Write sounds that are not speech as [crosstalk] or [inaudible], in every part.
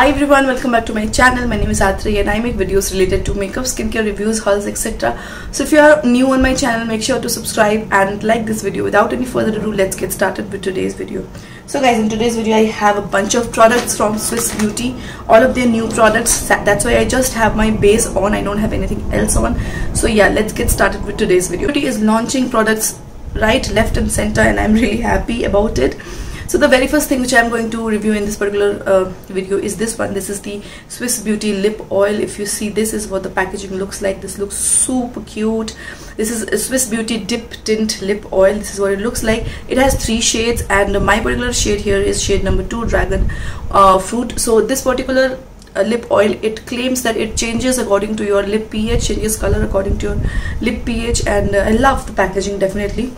Hi everyone, welcome back to my channel. My name is Atri and I make videos related to makeup, skincare reviews, hauls, etc. So if you are new on my channel, make sure to subscribe and like this video. Without any further ado, let's get started with today's video. So guys, in today's video, I have a bunch of products from Swiss Beauty. All of their new products. That's why I just have my base on. I don't have anything else on. So yeah, let's get started with today's video. Beauty is launching products right, left and center and I'm [laughs] really happy about it so the very first thing which i'm going to review in this particular uh, video is this one. This is the swiss beauty lip oil. If you see this is what the packaging looks like. This looks super cute. This is a swiss beauty dip tint lip oil. This is what it looks like. It has three shades and my particular shade here is shade number two dragon uh, fruit. So this particular uh, lip oil it claims that it changes according to your lip pH changes color according to your lip pH and uh, I love the packaging definitely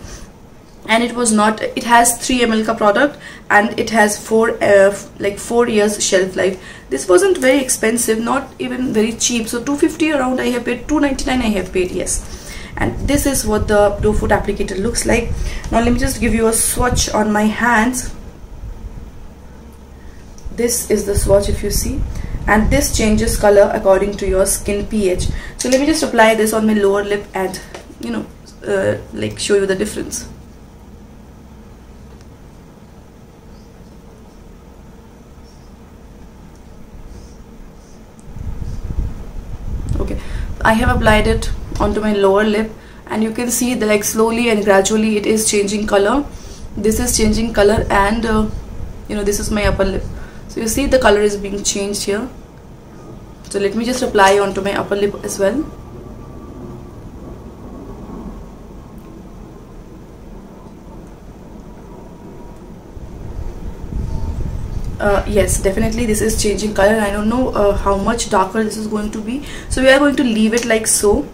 and it was not it has 3 ml ka product and it has 4 uh, like 4 years shelf life. This wasn't very expensive not even very cheap. So 250 around I have paid 299 I have paid yes. And this is what the doe foot applicator looks like. Now let me just give you a swatch on my hands. This is the swatch if you see. And this changes color according to your skin pH. So let me just apply this on my lower lip and you know uh, like show you the difference I have applied it onto my lower lip and you can see that like slowly and gradually it is changing color. This is changing color and uh, you know this is my upper lip. So you see the color is being changed here. So let me just apply onto my upper lip as well uh, yes definitely this is changing color. I don't know uh, how much darker this is going to be. So we are going to leave it like so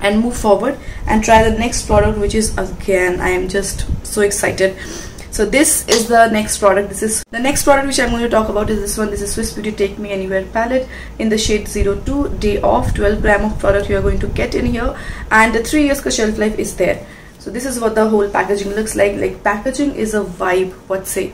and move forward and try the next product which is again I am just so excited. So this is the next product. This is the next product which I'm going to talk about is this one. This is Swiss Beauty Take Me Anywhere palette in the shade 02 day off 12 gram of product you are going to get in here and the 3 years shelf life is there. So this is what the whole packaging looks like. Like packaging is a vibe what say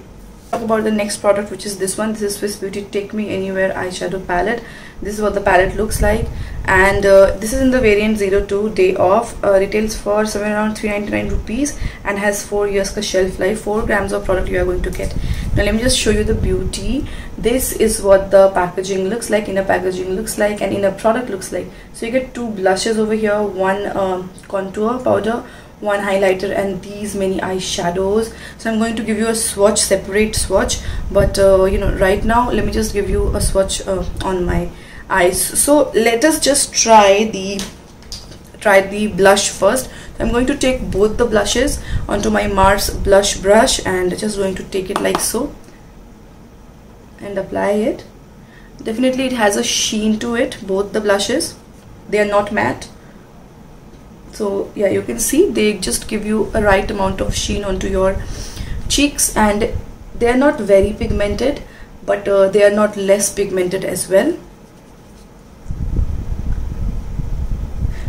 talk about the next product which is this one. This is Swiss Beauty Take Me Anywhere eyeshadow palette. This is what the palette looks like. And uh, this is in the variant 02 day off. Uh, retails for somewhere around 399 rupees and has 4 years shelf life. 4 grams of product you are going to get. Now let me just show you the beauty. This is what the packaging looks like in a packaging looks like and in a product looks like. So you get two blushes over here one uh, contour powder one highlighter and these many eyeshadows. So i'm going to give you a swatch separate swatch. But uh, you know right now let me just give you a swatch uh, on my eyes. So let us just try the try the blush first. I'm going to take both the blushes onto my mars blush brush and just going to take it like so and apply it. Definitely it has a sheen to it both the blushes. They are not matte so yeah you can see they just give you a right amount of sheen onto your cheeks and they are not very pigmented but uh, they are not less pigmented as well.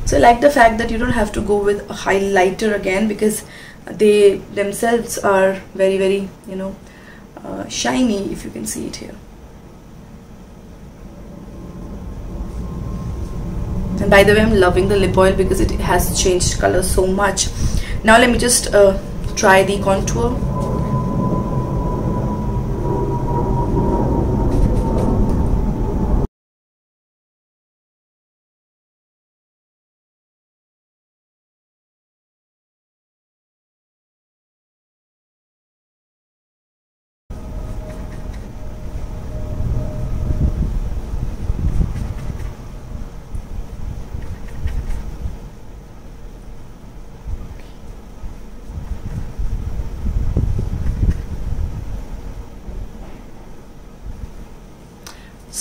So I like the fact that you don't have to go with a highlighter again because they themselves are very very you know uh, shiny if you can see it here and by the way I'm loving the lip oil because it has changed color so much. Now let me just uh, try the contour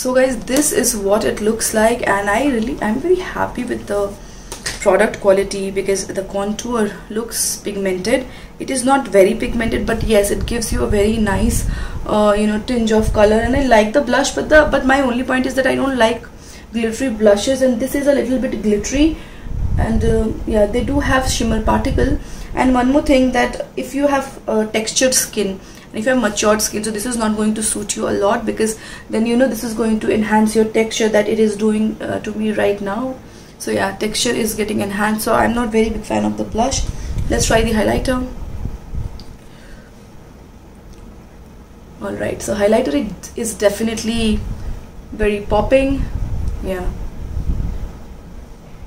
so guys this is what it looks like and I really I'm very happy with the product quality because the contour looks pigmented. It is not very pigmented but yes it gives you a very nice uh, you know tinge of color and I like the blush but the but my only point is that I don't like glittery blushes and this is a little bit glittery and uh, yeah they do have shimmer particle. And one more thing that if you have uh, textured skin and if you have matured skin so this is not going to suit you a lot because then you know this is going to enhance your texture that it is doing uh, to me right now. So yeah texture is getting enhanced. So I'm not very big fan of the blush. Let's try the highlighter. Alright so highlighter is definitely very popping. Yeah.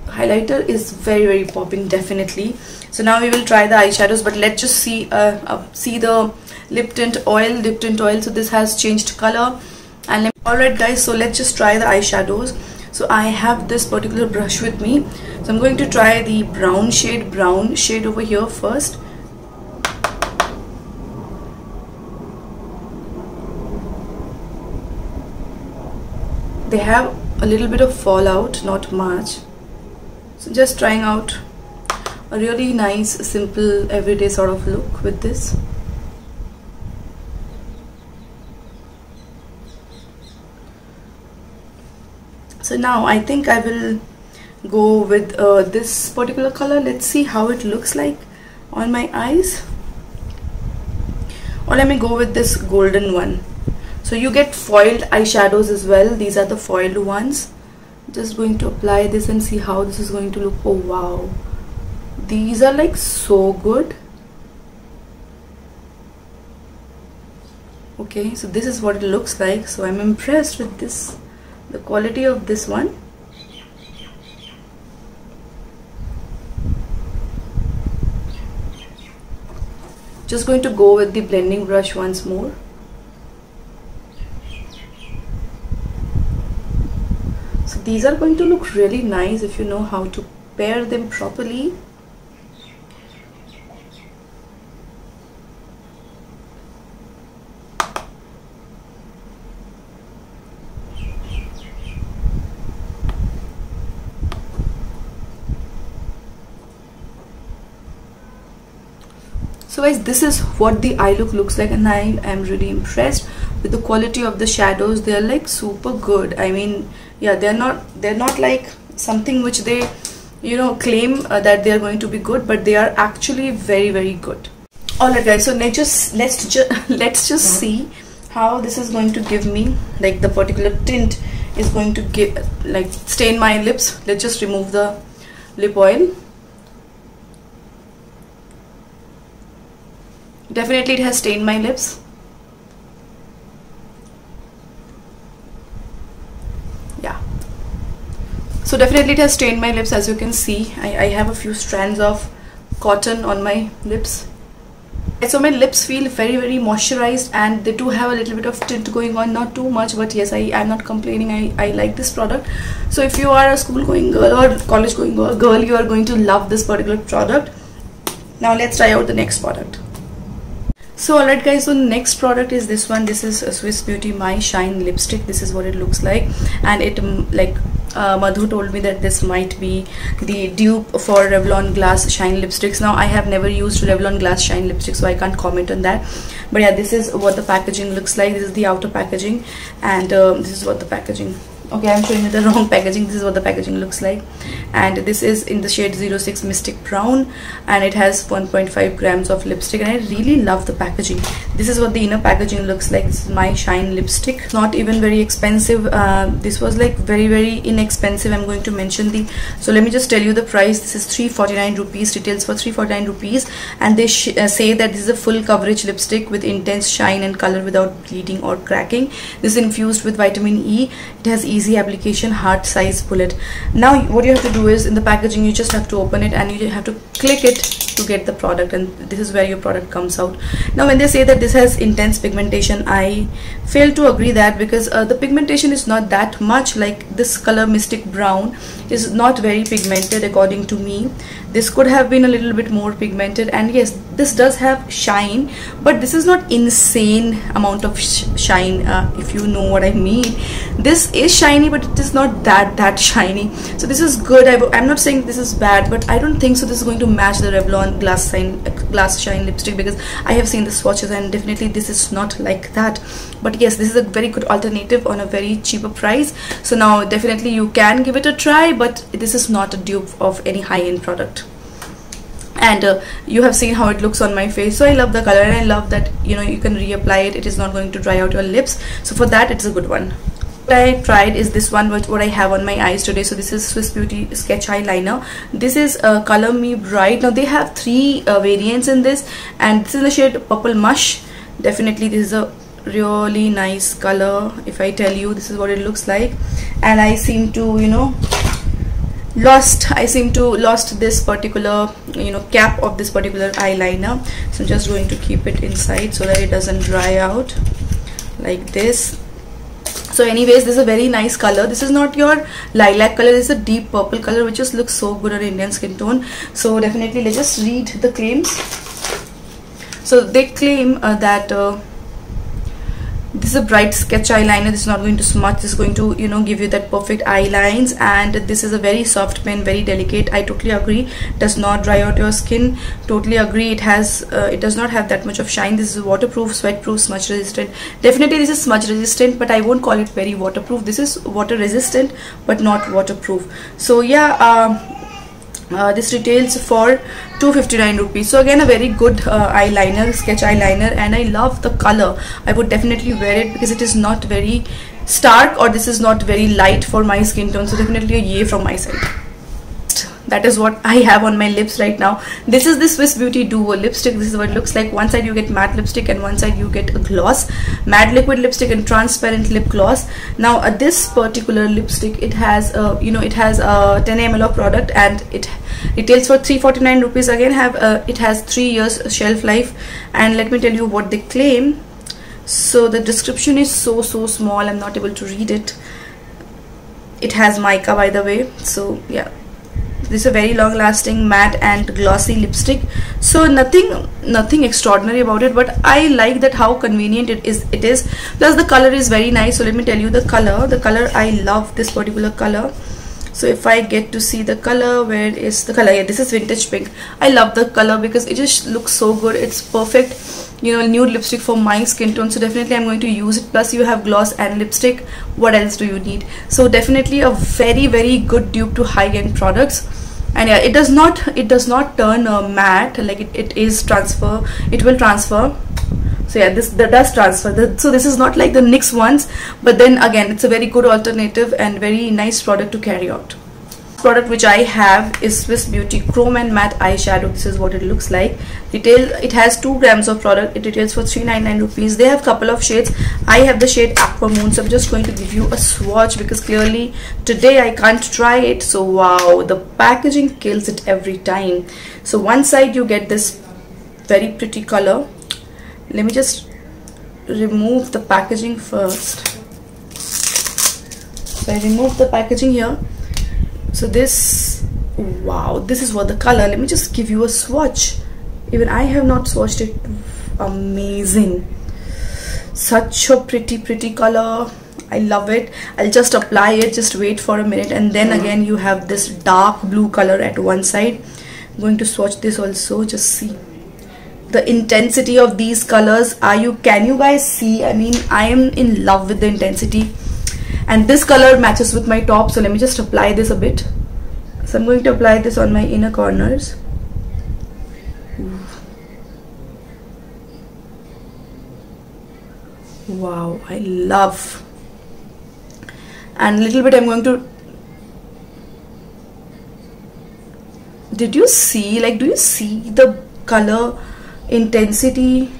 Highlighter is very very popping definitely. So now we will try the eyeshadows but let's just see uh, uh, see the lip tint oil lip tint oil. So this has changed color. And alright guys so let's just try the eyeshadows. So I have this particular brush with me. So I'm going to try the brown shade brown shade over here first. They have a little bit of fallout not much. So just trying out a really nice simple everyday sort of look with this so now I think I will go with uh, this particular color. Let's see how it looks like on my eyes. Or let me go with this golden one. So you get foiled eyeshadows as well. These are the foiled ones. Just going to apply this and see how this is going to look. Oh wow. These are like so good. Okay so this is what it looks like. So I'm impressed with this the quality of this one. Just going to go with the blending brush once more. So these are going to look really nice if you know how to pair them properly guys this is what the eye look looks like and I am really impressed with the quality of the shadows. They're like super good. I mean yeah they're not they're not like something which they you know claim uh, that they're going to be good but they are actually very very good. Alright guys so let's just let's just [laughs] let's just see how this is going to give me like the particular tint is going to give like stain my lips. Let's just remove the lip oil definitely it has stained my lips. Yeah. So definitely it has stained my lips as you can see. I, I have a few strands of cotton on my lips. So my lips feel very very moisturized and they do have a little bit of tint going on. Not too much but yes I am not complaining. I, I like this product. So if you are a school going girl or college going girl you are going to love this particular product. Now let's try out the next product so alright guys so next product is this one this is Swiss Beauty My Shine lipstick this is what it looks like and it um, like uh, Madhu told me that this might be the dupe for Revlon Glass Shine lipsticks. Now I have never used Revlon Glass Shine lipstick so I can't comment on that. But yeah, this is what the packaging looks like. This is the outer packaging and uh, this is what the packaging okay i'm showing you the [laughs] wrong packaging. This is what the packaging looks like. And this is in the shade 06 mystic brown. And it has 1.5 grams of lipstick. And i really love the packaging. This is what the inner packaging looks like. This is my shine lipstick. Not even very expensive. Uh, this was like very very inexpensive. I'm going to mention the so let me just tell you the price. This is 349 rupees. Retails for 349 rupees. And they uh, say that this is a full coverage lipstick with intense shine and color without bleeding or cracking. This is infused with vitamin e. It has easy application heart size bullet. Now what you have to do is in the packaging you just have to open it and you have to click it to get the product and this is where your product comes out. Now when they say that this has intense pigmentation I fail to agree that because uh, the pigmentation is not that much like this color mystic brown is not very pigmented according to me. This could have been a little bit more pigmented and yes this does have shine but this is not insane amount of sh shine uh, if you know what I mean. This is shiny but it is not that that shiny. So this is good. I, am not saying this is bad but I don't think so this is going to match the Revlon glass shine glass shine lipstick because I have seen the swatches and definitely this is not like that. But yes this is a very good alternative on a very cheaper price. So now definitely you can give it a try but this is not a dupe of any high-end product. And uh, you have seen how it looks on my face. So I love the color and I love that you know you can reapply it. It is not going to dry out your lips. So for that it's a good one what I tried is this one which what I have on my eyes today. So this is Swiss Beauty sketch eyeliner. This is uh, color me bright. Now they have three uh, variants in this and this is the shade purple mush. Definitely this is a really nice color if I tell you. This is what it looks like. And I seem to you know lost I seem to lost this particular you know cap of this particular eyeliner. So I'm just going to keep it inside so that it doesn't dry out like this so anyways this is a very nice color. This is not your lilac color. This is a deep purple color which just looks so good on Indian skin tone. So definitely let's just read the claims. So they claim uh, that uh, this is a bright sketch eyeliner. This is not going to smudge. This is going to you know give you that perfect eye lines. And this is a very soft pen very delicate. I totally agree. Does not dry out your skin. Totally agree. It has uh, it does not have that much of shine. This is waterproof sweat proof smudge resistant. Definitely this is smudge resistant but i won't call it very waterproof. This is water resistant but not waterproof. So yeah um, uh, this retails for 259 rupees. So again a very good uh, eyeliner sketch eyeliner and I love the color. I would definitely wear it because it is not very stark or this is not very light for my skin tone. So definitely a yay from my side that is what I have on my lips right now. This is the Swiss Beauty Duo lipstick. This is what it looks like. One side you get matte lipstick and one side you get a gloss. Matte liquid lipstick and transparent lip gloss. Now uh, this particular lipstick it has uh, you know it has a uh, 10 ml of product and it retails for 349 rupees again. Have uh, it has three years shelf life. And let me tell you what they claim. So the description is so so small. I'm not able to read it. It has mica by the way. So yeah this is a very long lasting matte and glossy lipstick. So nothing nothing extraordinary about it but i like that how convenient it is it is. Plus the color is very nice. So let me tell you the color. The color i love this particular color. So if I get to see the color where is the color? Yeah this is vintage pink. I love the color because it just looks so good. It's perfect you know nude lipstick for my skin tone. So definitely I'm going to use it. Plus you have gloss and lipstick. What else do you need? So definitely a very very good dupe to high-end products and yeah it does not it does not turn uh, matte like it, it is transfer it will transfer. So yeah this the does transfer. The, so this is not like the NYX ones but then again it's a very good alternative and very nice product to carry out product which I have is Swiss Beauty Chrome and Matte Eyeshadow. This is what it looks like. Retail, it has 2 grams of product. It retails for 399 rupees. They have a couple of shades. I have the shade Aqua Moon. So I'm just going to give you a swatch because clearly today I can't try it. So wow, the packaging kills it every time. So one side you get this very pretty color let me just remove the packaging first so I remove the packaging here so this wow this is what the color. Let me just give you a swatch. Even I have not swatched it. Amazing. Such a pretty pretty color. I love it. I'll just apply it. Just wait for a minute. And then again you have this dark blue color at one side. I'm going to swatch this also. Just see the intensity of these colors. Are you can you guys see? I mean i am in love with the intensity and this color matches with my top so let me just apply this a bit. So i'm going to apply this on my inner corners. Wow i love. And a little bit i'm going to did you see like do you see the color intensity?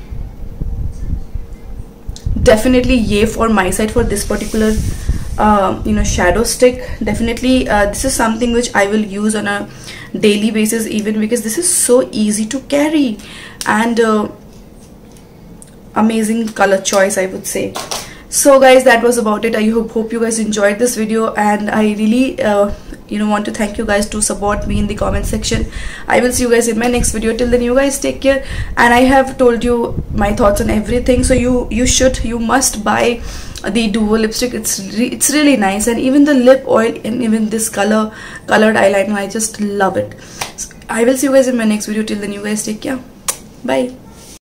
Definitely yay for my side for this particular uh, you know shadow stick. Definitely uh, this is something which I will use on a daily basis even because this is so easy to carry and uh, amazing color choice I would say. So guys that was about it. I hope, hope you guys enjoyed this video and i really uh, you know want to thank you guys to support me in the comment section. I will see you guys in my next video. Till then you guys take care and i have told you my thoughts on everything. So you you should you must buy the duo lipstick. It's re it's really nice. And even the lip oil and even this color colored eyeliner i just love it. So i will see you guys in my next video. Till then you guys take care. Bye